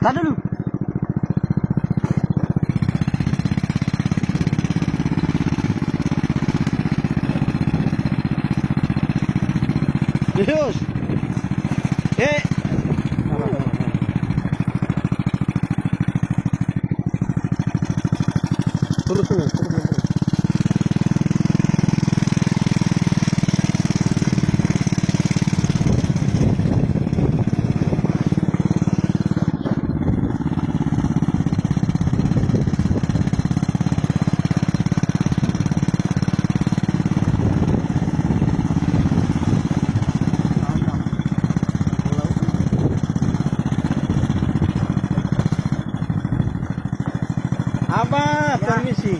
ガドルよしえ殺、すね。Apa ya. permisi?